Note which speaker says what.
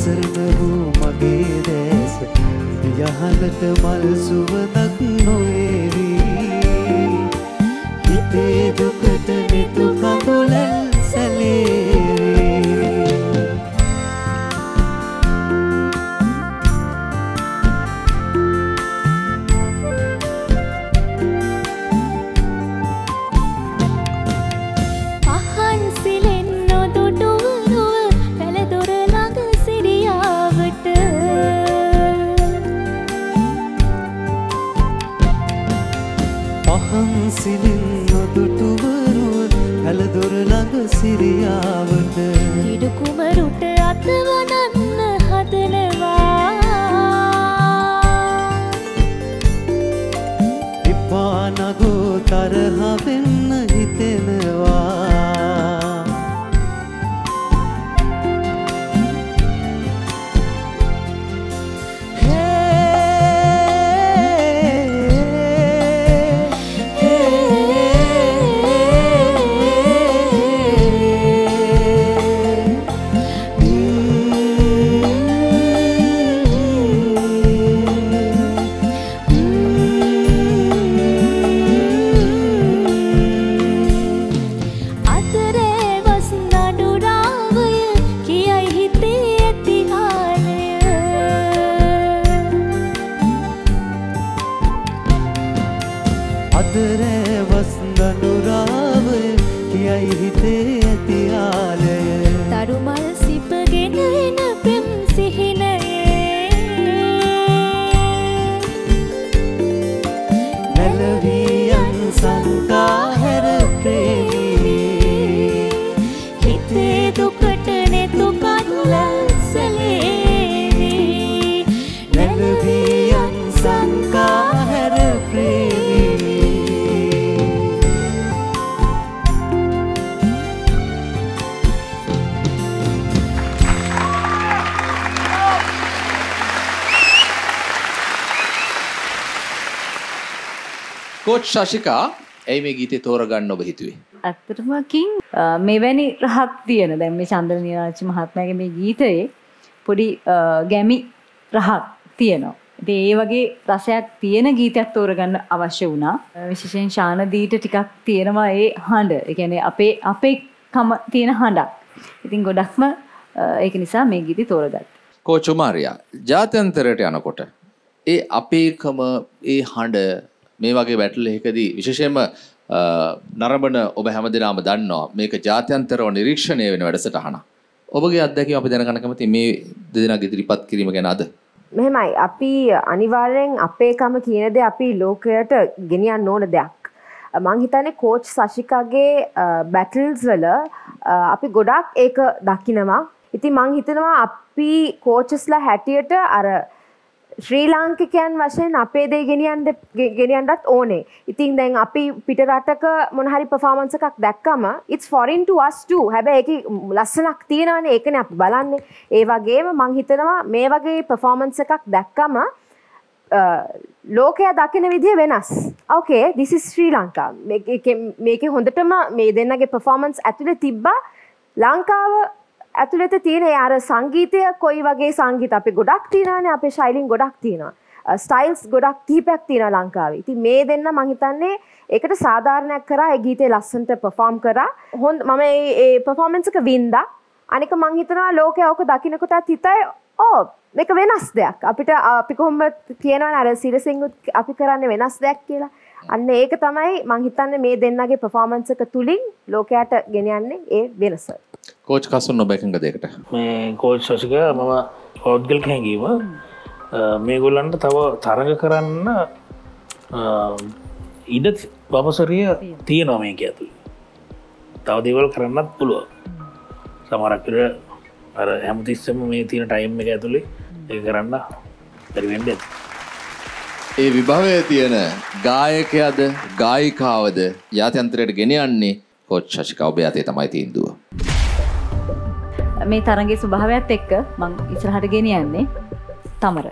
Speaker 1: සසරම වූ මගේ දැස යහලට මල් සුවඳක් නොවේවි. හිතේ දුක
Speaker 2: පහන් සිලින් නොදුටුවරුව පැළදොර ළඟ සිරියාවට. ඉඩුකුමරුට අතවනන්න හදනවා?
Speaker 1: අදරෑවස් දනුරාවය කියයි හිතේ
Speaker 3: කෝච් ශශිකා ඇයි මේ ගීතේ තෝරගන්න ඔබ හිතුවේ?
Speaker 4: ඇත්තටම කින් මෙවැනි රහක් තියෙන දැන් මේ චන්ද්‍ර නීරාජ් මහත්මයාගේ මේ ගීතයේ පොඩි ගැමි රහක් තියෙනවා. ඉතින් ඒ වගේ රසයක් තියෙන ගීතයක් තෝරගන්න අවශ්‍ය වුණා. විශේෂයෙන් ශානදීට ටිකක් තියෙනවා ඒ හඬ. ඒ කියන්නේ අපේ අපේ කම තියෙන හඬක්. ඉතින් ගොඩක්ම ඒක නිසා මේ ගීතය තෝරගත්තා.
Speaker 3: කෝච් උමාරියා ජාත්‍යන්තරයට යනකොට ඒ අපේකම ඒ හඬ මේ වගේ බැටල් එකකදී විශේෂයෙන්ම අ, නරඹන ඔබ හැමදෙනාම දන්නවා මේක ජාත්‍යන්තරව නිරීක්ෂණය වෙන වැඩසටහන. ඔබගේ අත්දැකීම අපි දැනගන්න කැමති මේ දෙදෙනාගේ ඉදිරිපත් කිරීම ගැන අද.
Speaker 5: මෙහෙමයි අපි අනිවාර්යෙන් අපේකම කියන දේ අපි ලෝකයට ගෙනියන්න ඕන දෙයක්. මං හිතන්නේ කෝච් සශිකාගේ බැටල්ස් වල අ, අපි ගොඩක් ඒක දකිනවා. ඉතින් මං හිතනවා අපි කෝචස්ලා හැටියට අර ශ්‍රී ලාංකිකයන් වශයෙන් අපේ දේ ගෙනියන්න ගෙනියන්නත් ඕනේ. ඉතින් දැන් අපි පිට රටක මොන හරි performance එකක් දැක්කම it's foreign to us too. හැබැයි ඒකේ ලස්සනක් තියෙනවානේ. ඒකනේ අපි බලන්නේ. ඒ වගේම මං හිතනවා මේ වගේ performance එකක් දැක්කම ලෝකයා දකින විදිහ වෙනස්. ඕකේ this is ශ්‍රී ලංකා. මේකේ හොඳටම මේ දෙන්නගේ performance ඇතුලේ තිබ්බා ලංකාව ඇතුළත තියෙන ඒ අර සංගීතය කොයි වගේ සංගීත අපි ගොඩක් තියෙනවානේ අපේ ශෛලින් ගොඩක් තියෙනවා. ස්ටයිල්ස් ගොඩක් කිහිපයක් තියෙනවා ලංකාවේ. ඉතින් මේ දෙන්න මං හිතන්නේ ඒකට සාධාරණයක් කරා ඒ ගීතේ ලස්සනට perform කරා. හොඳ මම ඒ ඒ performance එක වින්දා. අනික මං හිතනවා ලෝකයා ඕක දකින්නකොටත් හිතයි ඕ මේක වෙනස් දෙයක්. අපිට අපි කොහොම කියනවනේ අර සිරසිංගුත් අපි කරන්නේ වෙනස් දෙයක් කියලා. අන්න ඒක තමයි මං හිතන්නේ මේ දෙන්නගේ performance එක තුලින් ලෝකයට ගෙනියන්නේ ඒ වෙනස.
Speaker 3: කෝච් කසුන් ඔබ එකඟ දෙකට.
Speaker 6: මේ කෝච් ශසික මම පෞද්ගල් හැඟීම මේගොල්ලන්ට තව තරග කරන්න ඉඩ වපසරිය තියෙනවා මේක ඇතුළ. තව දෙවල් කරන්නත් පුළුව සමරක්කර අර හැමතිස්සම මේ තියෙන ටයිම් එක ඇතුළේ ඒ කරන්න පැරිවෙන්ඩ ඇති
Speaker 3: ඒ විභවය තියෙන ගායකයද ගායිකාවද යාත්‍යන්තරයට ගෙන යන්නේ කෝච් ශශිකා ඔබේ අතේ තමයි තීන්දුව.
Speaker 4: මේ තරගේ ස්වභාවයත් එක්ක මං ඉස්සරහට ගෙනියන්නේ තමර.